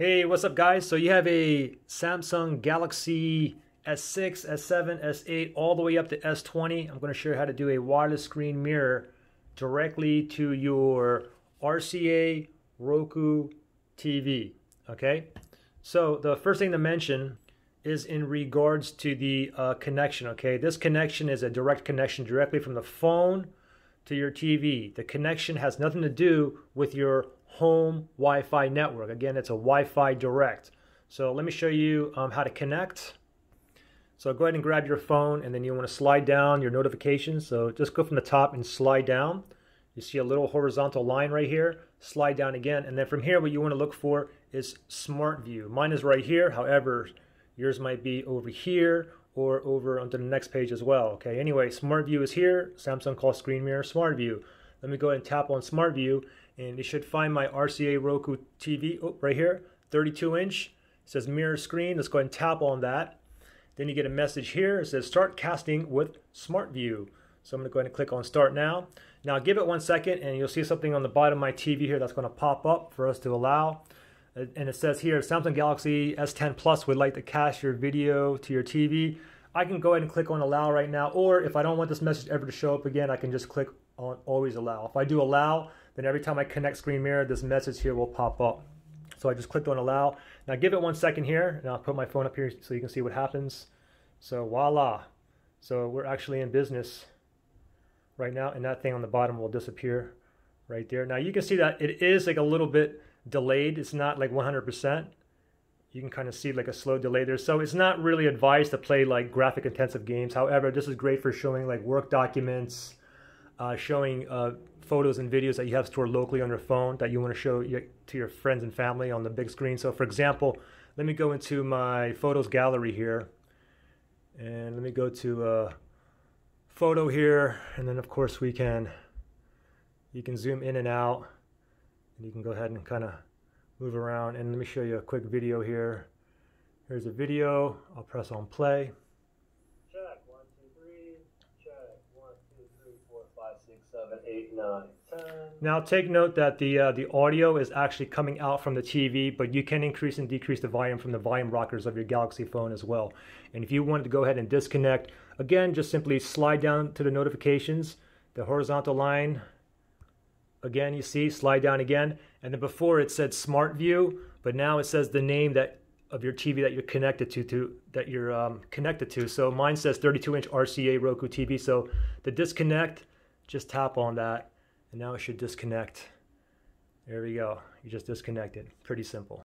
Hey, what's up guys? So you have a Samsung Galaxy S6, S7, S8, all the way up to S20. I'm going to show you how to do a wireless screen mirror directly to your RCA Roku TV, okay? So the first thing to mention is in regards to the uh, connection, okay? This connection is a direct connection directly from the phone to your TV. The connection has nothing to do with your home Wi-Fi network. Again, it's a Wi-Fi direct. So let me show you um, how to connect. So go ahead and grab your phone and then you want to slide down your notifications. So just go from the top and slide down. You see a little horizontal line right here. Slide down again. And then from here, what you want to look for is Smart View. Mine is right here. However, yours might be over here or over onto the next page as well. Okay, anyway, Smart View is here. Samsung calls Screen Mirror Smart View. Let me go ahead and tap on Smart View and you should find my RCA Roku TV oh, right here, 32 inch. It says mirror screen. Let's go ahead and tap on that. Then you get a message here. It says start casting with Smart View. So I'm going to go ahead and click on start now. Now give it one second and you'll see something on the bottom of my TV here that's going to pop up for us to allow. Uh, and it says here Samsung Galaxy S10 Plus would like to cast your video to your TV. I can go ahead and click on allow right now or if I don't want this message ever to show up again I can just click always allow. If I do allow then every time I connect screen mirror this message here will pop up. So I just clicked on allow. Now give it one second here and I'll put my phone up here so you can see what happens. So voila. So we're actually in business right now and that thing on the bottom will disappear right there. Now you can see that it is like a little bit delayed. It's not like 100%. You can kind of see like a slow delay there. So it's not really advised to play like graphic intensive games. However, this is great for showing like work documents, uh, showing uh, photos and videos that you have stored locally on your phone that you want to show to your friends and family on the big screen. So for example, let me go into my photos gallery here and let me go to uh, photo here and then of course we can you can zoom in and out and you can go ahead and kind of move around. And let me show you a quick video here. Here's a video. I'll press on play seven eight nine ten. Now take note that the uh, the audio is actually coming out from the TV but you can increase and decrease the volume from the volume rockers of your Galaxy phone as well. And if you wanted to go ahead and disconnect again just simply slide down to the notifications the horizontal line. Again you see slide down again. And then before it said smart view but now it says the name that of your TV that you're connected to, to that you're um, connected to. So mine says 32 inch RCA Roku TV so the disconnect just tap on that and now it should disconnect. There we go. You just disconnected. Pretty simple